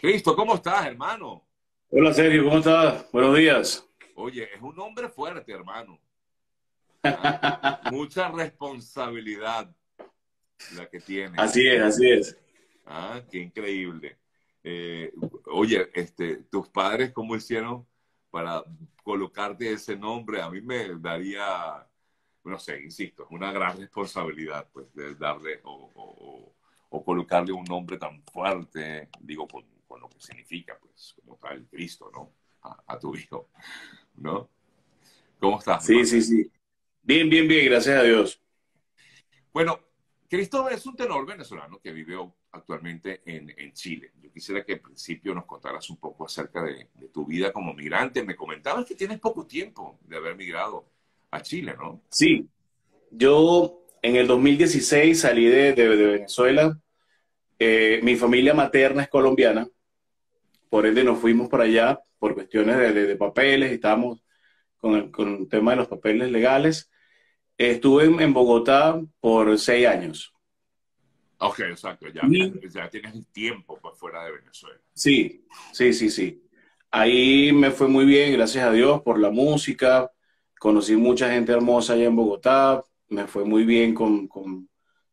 Cristo, ¿cómo estás, hermano? Hola, Sergio, ¿cómo estás? Buenos días. Oye, es un hombre fuerte, hermano. Ah, mucha responsabilidad la que tiene. Así es, así es. Ah, qué increíble. Eh, oye, este, tus padres, ¿cómo hicieron para colocarte ese nombre? A mí me daría, no sé, insisto, una gran responsabilidad, pues, de darle o, colocarle un nombre tan fuerte, digo, con, lo que significa, pues, como tal Cristo, ¿no? A, tu hijo, ¿no? ¿Cómo estás? Sí, sí, sí. Bien, bien, bien, gracias a Dios. Bueno, Cristo es un tenor venezolano que vive actualmente en, Chile. Yo quisiera que al principio nos contaras un poco acerca de, tu vida como migrante. Me comentabas que tienes poco tiempo de haber migrado a Chile, ¿no? Sí. Yo en el 2016 salí de, Venezuela. Eh, mi familia materna es colombiana. Por ende nos fuimos para allá por cuestiones de, papeles. Estábamos con el, con el tema de los papeles legales Estuve en, Bogotá por seis años. Ok, exacto, ya, ya tienes tiempo para fuera de Venezuela. Sí, sí, sí, sí. Ahí me fue muy bien, gracias a Dios, por la música. Conocí mucha gente hermosa allá en Bogotá. Me fue muy bien con,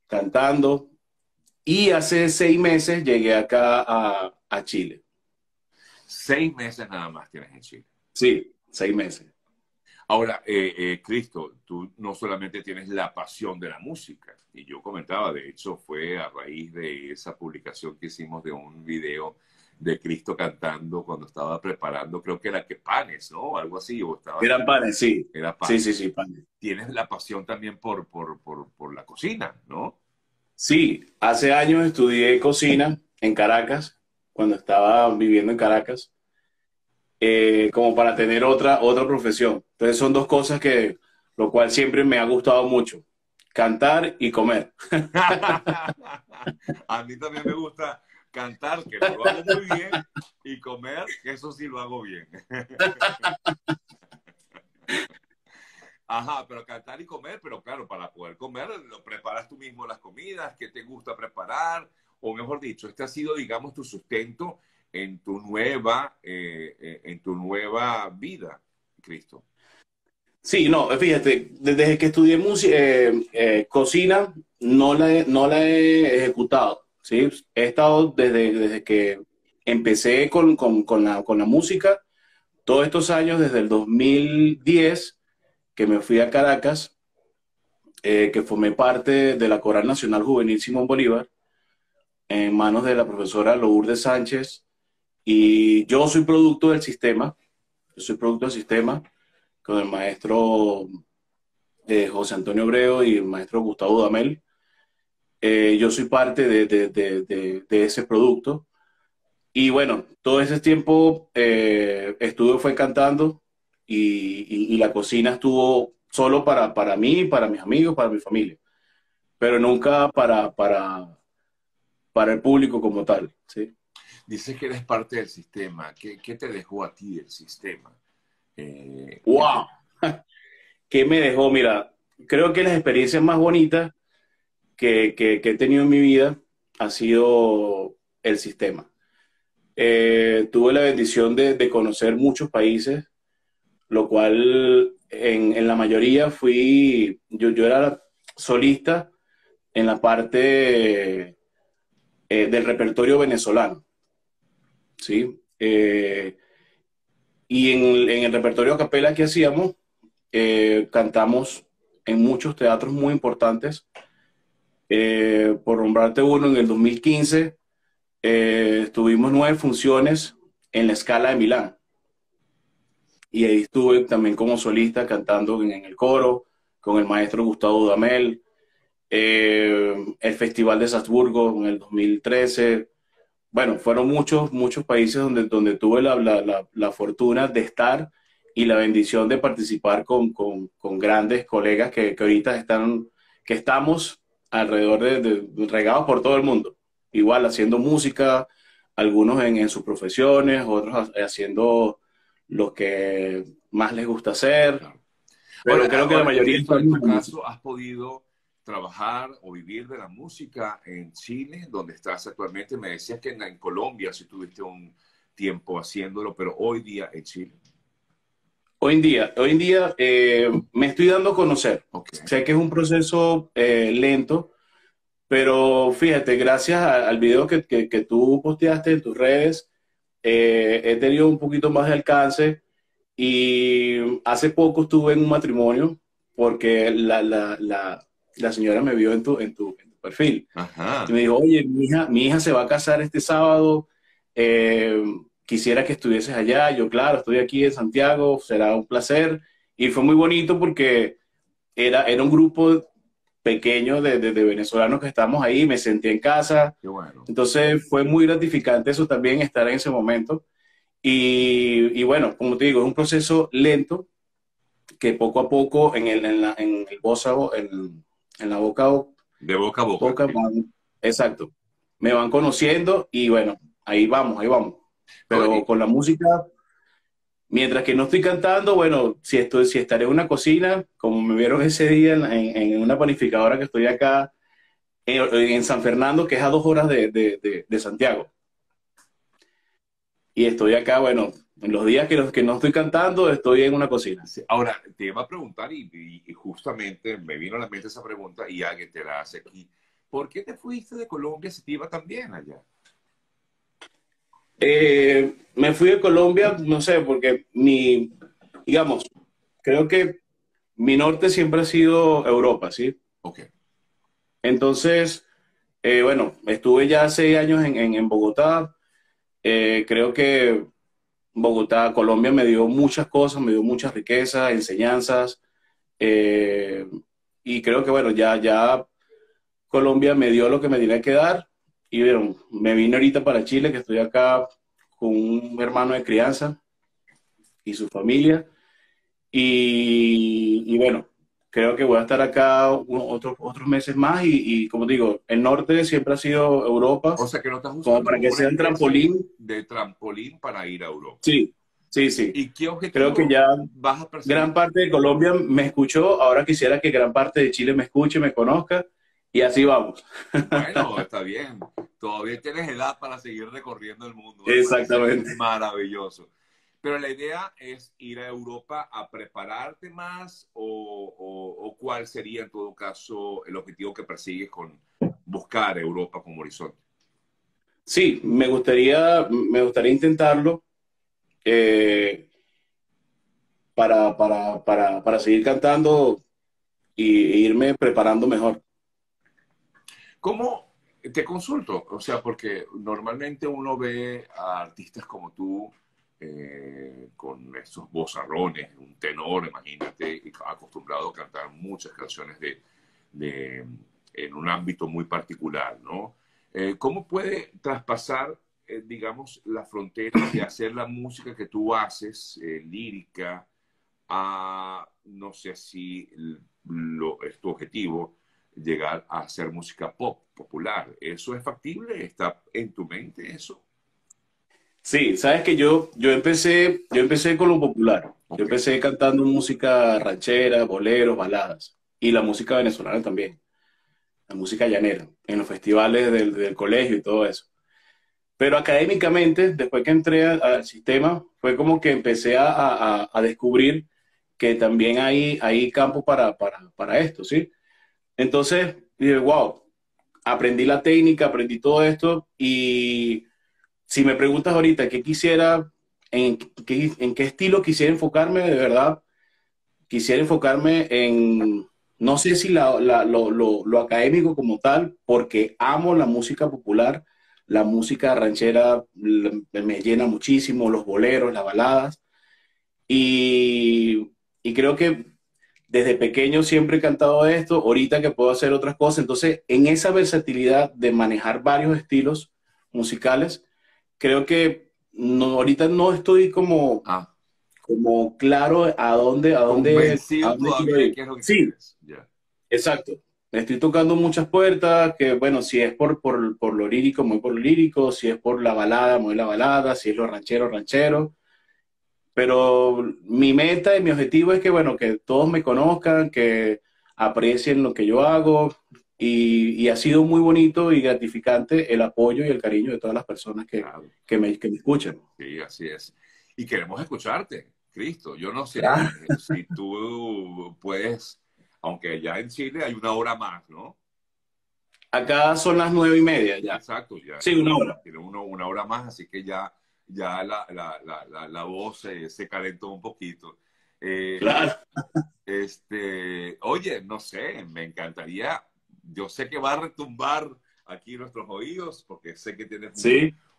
cantando. Y hace seis meses llegué acá a, a Chile. Seis meses nada más tienes en Chile. Sí, seis meses. Ahora, eh, eh, Cristo, tú no solamente tienes la pasión de la música, y yo comentaba, de hecho, fue a raíz de esa publicación que hicimos de un video de Cristo cantando cuando estaba preparando, creo que era que panes, ¿no? Algo así. O estaba, Eran panes, sí. Era panes. Sí, sí, sí, panes. Tienes la pasión también por, por, por, por la cocina, ¿no? Sí, hace años estudié cocina en Caracas, cuando estaba viviendo en Caracas. Eh, como para tener otra, otra profesión. Entonces son dos cosas que, lo cual siempre me ha gustado mucho, cantar y comer. A mí también me gusta cantar, que lo hago muy bien, y comer, que eso sí lo hago bien. Ajá, pero cantar y comer, pero claro, para poder comer, lo preparas tú mismo las comidas, que te gusta preparar, o mejor dicho, este ha sido, digamos, tu sustento en tu nueva, eh, eh, en tu nueva vida, Cristo. Sí, no, fíjate, desde que estudié música, eh, cocina, no la, he, no la he ejecutado, ¿sí? He estado desde, desde que empecé con, con, con, la, con la música, todos estos años, desde el 2010, que me fui a Caracas, que formé parte de la Coral Nacional Juvenil Simón Bolívar, en manos de la profesora Lourdes Sánchez, y yo soy producto del sistema, yo soy producto del sistema con el maestro eh, José Antonio Obreo y el maestro Gustavo Damel. Eh, yo soy parte de, ese producto. Y bueno, todo ese tiempo eh, estuve fue cantando y, la cocina estuvo solo para, para mí, para mis amigos, para mi familia, pero nunca para, para, para el público como tal. ¿sí? Dices que eres parte del sistema. ¿Qué, te dejó a ti el sistema? Eh, ¡Wow! ¿Qué me dejó? Mira, creo que las experiencias más bonitas que, he tenido en mi vida ha sido el sistema. Eh, tuve la bendición de, conocer muchos países, lo cual en, la mayoría fui, yo, yo era solista en la parte eh, del repertorio venezolano. ¿sí? Eh, y en, el repertorio a capela que hacíamos, eh, cantamos en muchos teatros muy importantes. Por nombrarte uno, en el 2015 tuvimos nueve funciones en la escala de Milán. Y ahí estuve también como solista cantando en, el coro con el maestro Gustavo Damel. El Festival de Salzburgo en el 2013, bueno, fueron muchos, muchos países donde, donde tuve la, la, la, fortuna de estar y la bendición de participar con, con, con grandes colegas que, que, ahorita están, que estamos alrededor de, regados por todo el mundo. Igual haciendo música, algunos en, en sus profesiones, otros haciendo lo que más les gusta hacer. Pero creo que la mayoría... En tu caso, has podido trabajar o vivir de la música en Chile, donde estás actualmente? Me decías que en, Colombia sí tuviste un tiempo haciéndolo, pero hoy día en Chile. Hoy en día, hoy en día eh, me estoy dando a conocer. Sé que es un proceso eh, lento, pero fíjate, gracias al video que, que, tú posteaste en tus redes, eh, he tenido un poquito más de alcance y hace poco estuve en un matrimonio porque la, la, la, la señora me vio en tu, en tu, perfil. Y me dijo, oye, mi hija, mi hija se va a casar este sábado, eh, quisiera que estuvieses allá. Yo, claro, estoy aquí en Santiago, será un placer. Y fue muy bonito porque era, era un grupo pequeño de, de, venezolanos que estamos ahí, me sentí en casa. Entonces fue muy gratificante eso también, estar en ese momento. Y, y, bueno, como te digo, es un proceso lento que poco a poco en el, en la, en el en, en la boca de boca a boca. exacto. Me van conociendo y bueno, ahí vamos, ahí vamos. Pero con la música, mientras que no estoy cantando, bueno, si, estoy, si estaré en una cocina, como me vieron ese día en, en, una panificadora que estoy acá en, San Fernando, que es a dos horas de, de, de Santiago. Y estoy acá, bueno, en los días que, que no estoy cantando, estoy en una cocina. Ahora, te iba a preguntar, y, justamente me vino a la mente esa pregunta, y alguien te la hace aquí. ¿Por qué te fuiste de Colombia si te iba tan bien allá? Eh, me fui de Colombia, no sé, porque mi, digamos, creo que mi norte siempre ha sido Europa, ¿sí? Ok. Entonces, eh, bueno, estuve ya seis años en, en, Bogotá. Eh, creo que Bogotá, Colombia me dio muchas cosas, me dio muchas riquezas, enseñanzas. Eh, y creo que, bueno, ya, ya Colombia me dio lo que me tenía que dar. Y bueno, me vine ahorita para Chile, que estoy acá con un hermano de crianza y su familia. Y, y bueno, creo que voy a estar acá otros, otros meses más y, como digo, el norte siempre ha sido Europa. O sea que no estás Como para que sea un trampolín. De trampolín para ir a Europa. Sí, sí, sí. ¿Y qué objetivo Creo que ya gran parte de Colombia me escuchó, ahora quisiera que gran parte de Chile me escuche, me conozca y así vamos. Bueno, está bien. Todavía tienes edad para seguir recorriendo el mundo. Exactamente. Maravilloso. Pero la idea es ir a Europa a prepararte más o, cuál sería en todo caso el objetivo que persigues con buscar Europa como horizonte. Sí, me gustaría, me gustaría intentarlo eh, para, para, para, para, seguir cantando y, e irme preparando mejor. ¿Cómo te consulto? O sea, porque normalmente uno ve a artistas como tú eh, con esos vozarrones, un tenor, imagínate, acostumbrado a cantar muchas canciones de, en un ámbito muy particular, ¿no? Eh, ¿Cómo puede traspasar, eh, digamos, la frontera de hacer la música que tú haces, lírica, a, no sé si lo, es tu objetivo, llegar a hacer música pop, popular? ¿Eso es factible? ¿Está en tu mente eso? Sí, sabes que yo, yo empecé, yo empecé con lo popular. Yo empecé cantando música ranchera, boleros, baladas. Y la música venezolana también. La música llanera, en los festivales del, colegio y todo eso. Pero académicamente, después que entré al sistema, fue como que empecé a, descubrir que también hay, hay campo para, para, para esto, ¿sí? Entonces, dije, wow, aprendí la técnica, aprendí todo esto y si me preguntas ahorita qué quisiera, en qué, en qué estilo quisiera enfocarme, de verdad, quisiera enfocarme en, no sé si lo, lo, académico como tal, porque amo la música popular, la música ranchera me llena muchísimo, los boleros, las baladas, y, y creo que desde pequeño siempre he cantado esto, ahorita que puedo hacer otras cosas, entonces en esa versatilidad de manejar varios estilos musicales, creo que no, ahorita no estoy como, ah. como claro a dónde, a dónde, a dónde quiero ir. Sí, exacto. Estoy tocando muchas puertas, que bueno, si es por, por, por lo lírico, muy por lo lírico, si es por la balada, muy la balada, si es lo ranchero, ranchero. Pero mi meta y mi objetivo es que, bueno, que todos me conozcan, que aprecien lo que yo hago. Y, ha sido muy bonito y gratificante el apoyo y el cariño de todas las personas que, que, me, que me escuchan. Sí, así es. Y queremos escucharte, Cristo. Yo no sé si tú puedes, aunque ya en Chile hay una hora más, ¿no? Acá son las nueve y media ya. Exacto, ya. Sí, una hora. Tiene uno, una hora más, así que ya, ya la, la, la, la voz se, se, calentó un poquito. Eh, claro. Este, oye, no sé, me encantaría. Yo sé que va a retumbar aquí nuestros oídos, porque sé que tienes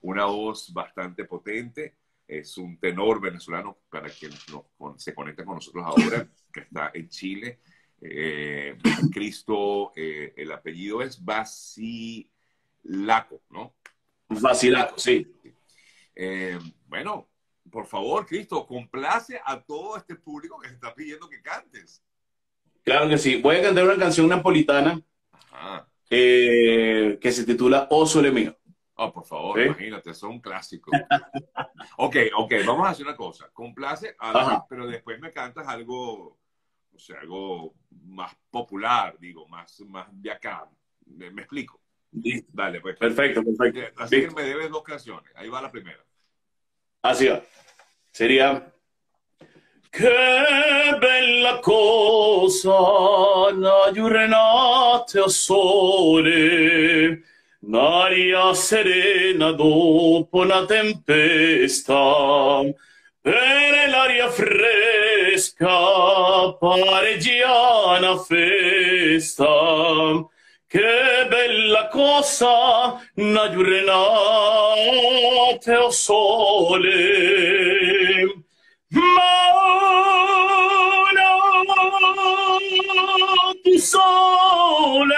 una voz bastante potente. Es un tenor venezolano para quien se conecta con nosotros ahora, que está en Chile. Eh, Cristo, eh, el apellido es Basilaco, ¿no? Basilaco, sí. Eh, bueno, por favor, Cristo, complace a todo este público que se está pidiendo que cantes. Claro que sí. Voy a cantar una canción napolitana que se titula O Sole Mío. Oh, por favor, imagínate, son un clásico. ok, ok, vamos a hacer una cosa. Complace, a pero después me cantas algo o sea, algo más popular, digo, más, más de acá. ¿Me, explico? Dale, pues. Perfecto, perfecto. Eh, así que me debes dos canciones. Ahí va la primera. Así va. Sería... Che bella cosa la giornata a sole, un'aria serena dopo la tempesta, per l'aria fresca, pareggiana festa. Che bella cosa, una giornata o sole. Ma tu sole,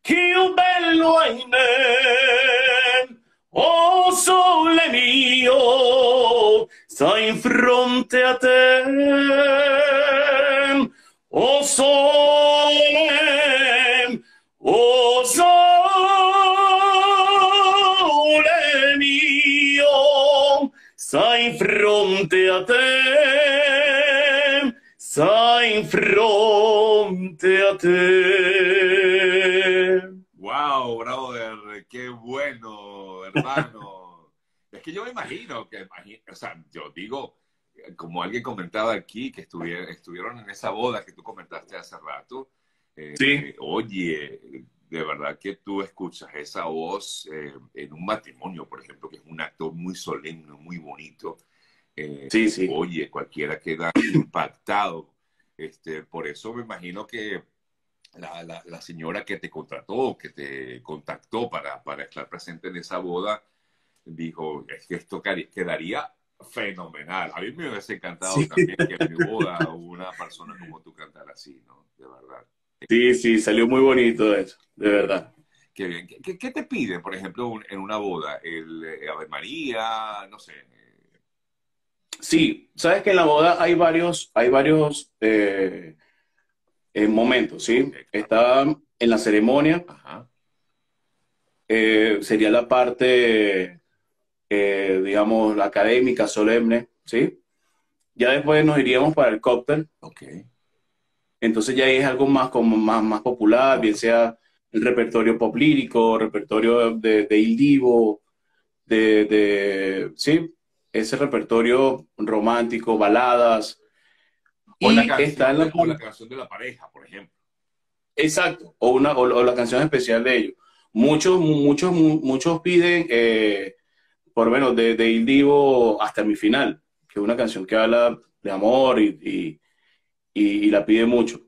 che bello ahimè, oh sole mio, sta in fronte a te. Oh sole, oh sole in fronte a te, sta in fronte a te. Wow, brother, qué bueno, hermano. Es que yo me imagino que, o sea, yo digo, como alguien comentaba aquí, que estuvieron, estuvieron en esa boda que tú comentaste hace rato. Eh, sí. oye, de verdad que tú escuchas esa voz eh, en un matrimonio, por ejemplo, que es un acto muy solemne, muy bonito. Eh, sí, sí. Oye, cualquiera queda impactado. Este, por eso me imagino que la, la, la, señora que te contrató, que te contactó para, para estar presente en esa boda, dijo, es que esto quedaría fenomenal. A mí me hubiese encantado también que en mi boda una persona como tú cantara así, ¿no? Sí, sí, salió muy bonito eso, de verdad. Qué bien. ¿Qué, qué te piden, por ejemplo, en una boda? ¿El eh, Ave María? No sé. Sí, sabes que en la boda hay varios, hay varios eh, eh, momentos, ¿sí? Está en la ceremonia. sería la parte digamos, la académica, solemne, ¿sí? Ya después nos iríamos para el cóctel. Ok. Entonces ya es algo más, como más, más popular, bien sea el repertorio pop lírico, repertorio de, de Il Divo, de, de, sí, ese repertorio romántico, baladas. O, la canción, la, la canción de la pareja, por ejemplo. Exacto, o, una, o, la canción especial de ellos. Muchos, muchos, muchos piden eh, por lo menos de, de Il Divo hasta mi final, que es una canción que habla de amor y, y, la pide mucho.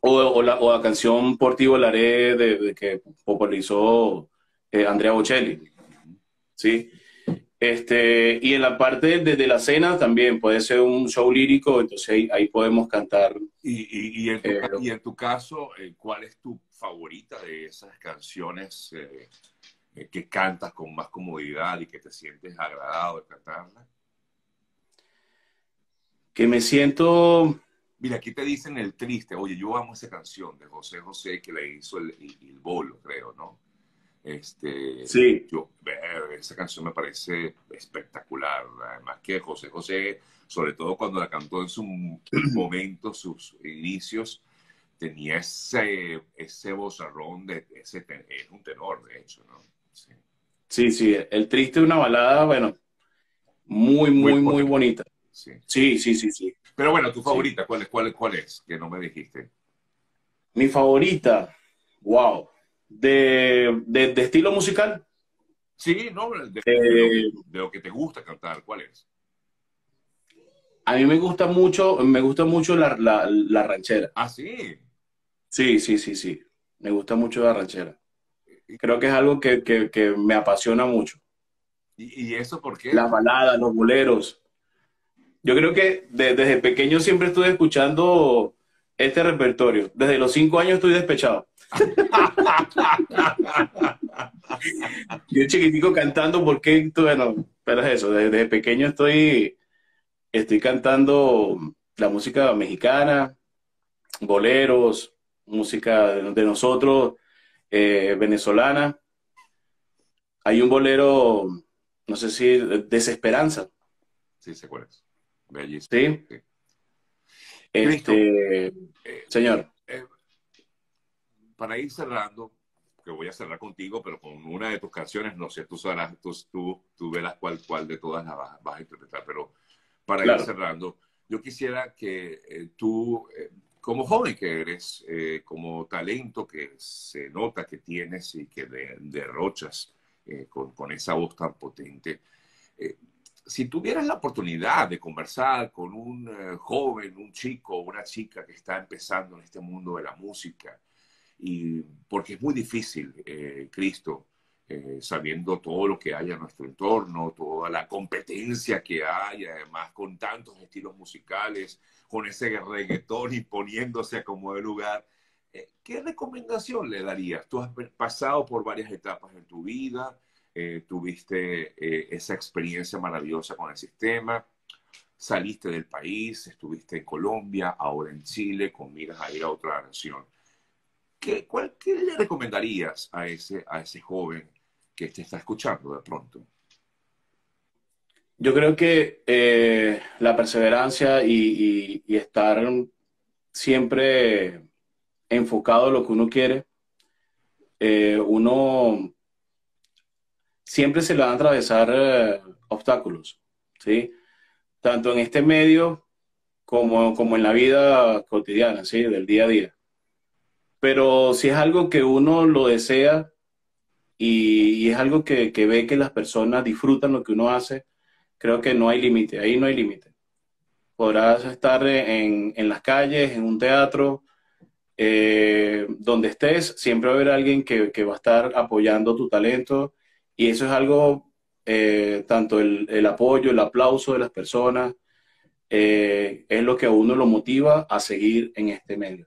O, la, o la, canción Por ti volaré de, de que popularizó eh, Andrea Bocelli. ¿Sí? Este, y en la parte de, de, la cena también puede ser un show lírico, entonces ahí, ahí podemos cantar. Y, y, en tu, eh, y, en tu, caso, eh, ¿cuál es tu favorita de esas canciones eh, que cantas con más comodidad y que te sientes agradado de cantarla? Que me siento... Mira, aquí te dicen el triste. Oye, yo amo esa canción de José José que le hizo el, el, bolo, creo, ¿no? Este, sí. Yo, esa canción me parece espectacular. Además que José José, sobre todo cuando la cantó en su momento, sus inicios, tenía ese, ese vozarrón de ese, es un tenor, de hecho, ¿no? Sí. sí, el triste es una balada, bueno, muy, muy, muy, bonita. Sí. sí, sí, sí, Pero bueno, tu favorita, ¿cuál es? ¿Cuál, ¿Cuál es? Que no me dijiste. Mi favorita, wow. ¿De, de, estilo musical? Sí, no, de, eh, de, lo, que te gusta cantar, ¿cuál es? A mí me gusta mucho, me gusta mucho la, la, ranchera. Ah, sí. Sí, sí, sí, sí. Me gusta mucho la ranchera. Creo que es algo que, que, me apasiona mucho. ¿Y, ¿Y, eso por qué? Las baladas, los boleros. Yo creo que desde pequeño siempre estuve escuchando este repertorio. Desde los cinco años estoy despechado. Yo chiquitico cantando porque, bueno, pero es eso, desde pequeño estoy estoy cantando la música mexicana, boleros, música de, nosotros, eh, venezolana. Hay un bolero, no sé si Desesperanza. Sí, se acuerda. Bellísimo. Sí. Este, eh, señor. Eh, para ir cerrando, que voy a cerrar contigo, pero con una de tus canciones, no sé, tú sabrás, tú, tú, verás cuál, cuál de todas las vas, a interpretar, pero para ir cerrando, yo quisiera que eh, tú, eh, como joven que eres, eh, como talento que se nota que tienes y que derrochas con, con, esa voz tan potente, si tuvieras la oportunidad de conversar con un joven, un chico, una chica que está empezando en este mundo de la música, y porque es muy difícil, Cristo, eh, sabiendo todo lo que hay en nuestro entorno, toda la competencia que hay, además con tantos estilos musicales, con ese reggaetón imponiéndose como de lugar. Eh, ¿Qué recomendación le darías? Tú has pasado por varias etapas en tu vida, eh, tuviste esa experiencia maravillosa con el sistema, saliste del país, estuviste en Colombia, ahora en Chile, con miras a ir a otra nación. ¿Qué, cuál, ¿Qué le recomendarías a ese, a ese joven que te está escuchando de pronto? Yo creo que eh, la perseverancia y, estar siempre enfocado en lo que uno quiere, eh, uno siempre se le van a atravesar eh, obstáculos, ¿sí? Tanto en este medio como, como en la vida cotidiana, ¿sí? Del día a día. Pero si es algo que uno lo desea, y, es algo que, ve que las personas disfrutan lo que uno hace, creo que no hay límite, ahí no hay límite. Podrás estar en, las calles, en un teatro, eh, donde estés, siempre va a haber alguien que, va a estar apoyando tu talento y eso es algo, eh, tanto el, apoyo, el aplauso de las personas, eh, es lo que a uno lo motiva a seguir en este medio.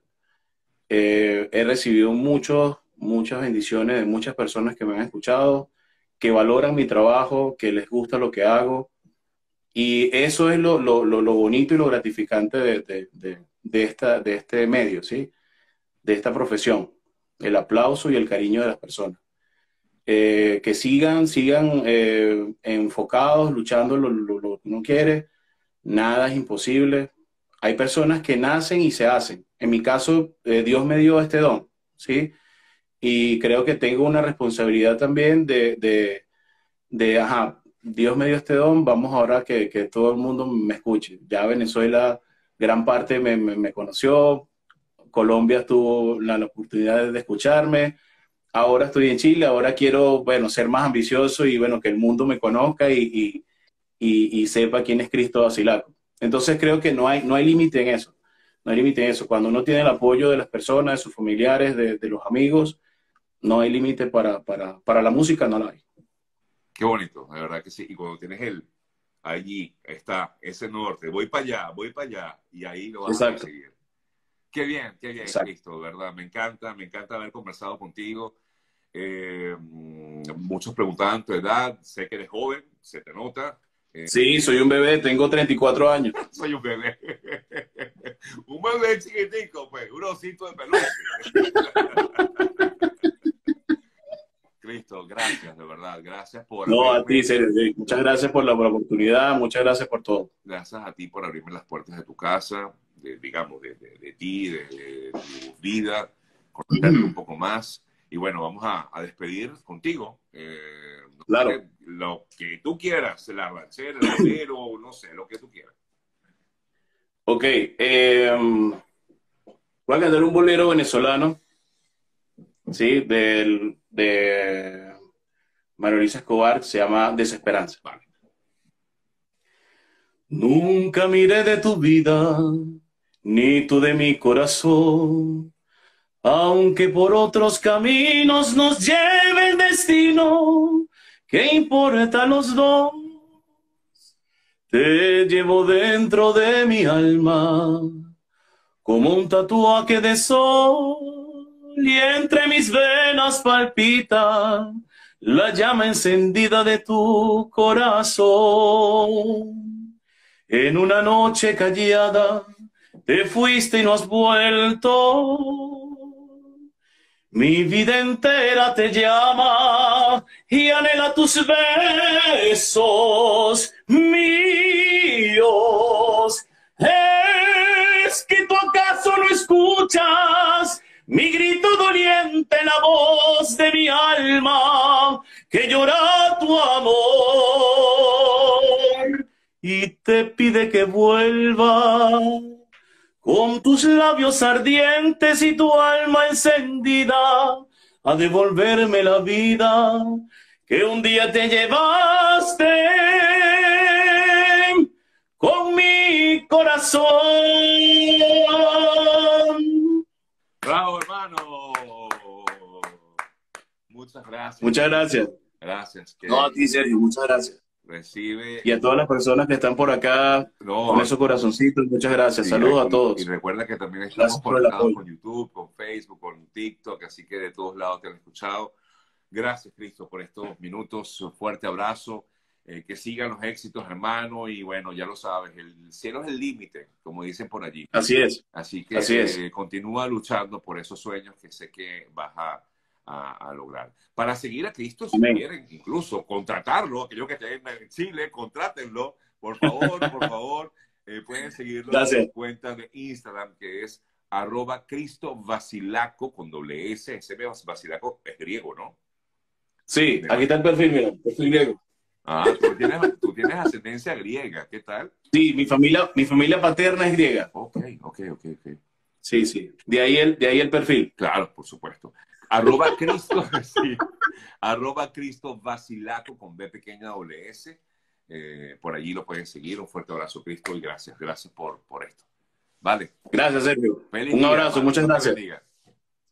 he recibido muchos muchas bendiciones de muchas personas que me han escuchado, que valoran mi trabajo, que les gusta lo que hago. Y eso es lo, bonito y lo gratificante de, esta, de este medio, ¿sí? De esta profesión. El aplauso y el cariño de las personas. Eh, que sigan, sigan eh, enfocados, luchando lo, que uno quiere. Nada es imposible. Hay personas que nacen y se hacen. En mi caso, eh, Dios me dio este don, ¿sí? y creo que tengo una responsabilidad también de, de, de ajá, Dios me dio este don, vamos ahora que, que todo el mundo me escuche. Ya Venezuela, gran parte me, me, conoció, Colombia tuvo la, oportunidad de escucharme, ahora estoy en Chile, ahora quiero, bueno, ser más ambicioso y, bueno, que el mundo me conozca y, y, y, sepa quién es Cristo Basilaco. Entonces creo que no hay, no hay límite en eso, no hay límite en eso. Cuando uno tiene el apoyo de las personas, de sus familiares, de, de los amigos, no hay límite para, para, la música, no lo hay. Qué bonito, de verdad que sí. Y cuando tienes el, allí está ese norte, voy para allá, voy para allá, y ahí lo vas a conseguir. Qué bien, qué bien, Cristo, ¿verdad? Me encanta, me encanta haber conversado contigo. Eh, muchos preguntaban tu edad, sé que eres joven, se te nota. Eh, sí, soy un bebé, tengo 34 años. soy un bebé. un bebé chiquitico, pues, un osito de peluche. Cristo, gracias, de verdad. Gracias por. No, a ti, Muchas gracias por la, oportunidad, muchas gracias por todo. Gracias a ti por abrirme las puertas de tu casa, digamos, de, ti, de, tu vida, conocerte un poco más. Y bueno, vamos a, despedir contigo. Eh, claro. lo que tú quieras, el arranchero, el bolero, no sé, lo que tú quieras. Ok. Eh, voy a cantar un bolero venezolano. Sí, del, de María Escobar, se llama Desesperanza. Nunca miré de tu vida, ni tú de mi corazón, aunque por otros caminos nos lleve el destino, ¿qué importa los dos? Te llevo dentro de mi alma, como un tatuaje de sol, y entre mis venas palpita la llama encendida de tu corazón. En una noche callada te fuiste y no has vuelto. Mi vida entera te llama y anhela tus besos míos. Es que tú acaso no escuchas mi grito doliente, la voz de mi alma que llora tu amor y te pide que vuelva con tus labios ardientes y tu alma encendida a devolverme la vida que un día te llevaste con mi corazón. Bravo, hermano. Muchas gracias. Muchas gracias. Gracias. No, a ti, Sergio, muchas gracias recibe. Y a todas las personas que están por acá con esos corazoncitos, muchas gracias. Saludos a todos. Y recuerda que también estamos conectados con YouTube, con Facebook, con TikTok, así que de todos lados te han escuchado. Gracias, Cristo, por estos minutos. Un fuerte abrazo. Eh, que sigan los éxitos, hermano. Y bueno, ya lo sabes, el cielo es el límite, como dicen por allí. Así es. Así que eh, continúa luchando por esos sueños que sé que vas a a, lograr. Para seguir a Cristo, si quieren incluso contratarlo, aquellos que estén en Chile, contrátenlo, por favor, por favor. Eh, pueden seguirlo en su cuenta de Instagram, que es arroba Cristo Vasilaco con doble S. Ese Vasilaco es griego, ¿no? Sí, aquí está el perfil, mira, perfil griego. Ah, tú tienes, tú tienes ascendencia griega, ¿qué tal? Sí, mi familia, mi familia paterna es griega. Ok, ok, ok, ok. Sí, sí. De ahí el, de ahí el perfil. Claro, por supuesto. Arroba Cristo, sí. Arroba Cristo Vacilaco con B pequeña WS. Eh, por allí lo pueden seguir. Un fuerte abrazo, Cristo, y gracias. Gracias por, por esto. Vale. Gracias, Sergio. Un abrazo, muchas gracias.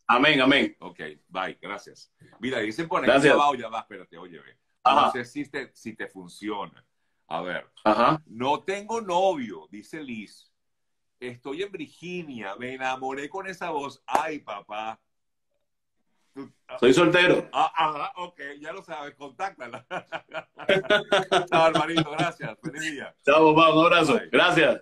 Amén, amén. Ok, bye, gracias. Mira, dicen por aquí, ya va, ya va, espérate, oye, ve. No sé si te, si te funciona. A ver. Ajá. No tengo novio, dice Liz. Estoy en Virginia, me enamoré con esa voz. Ay, papá. Soy soltero. Ah, ajá, ok, ya lo sabes, contáctala. Chao, hermanito, gracias. Feliz día. Chao, papá, un abrazo. Gracias.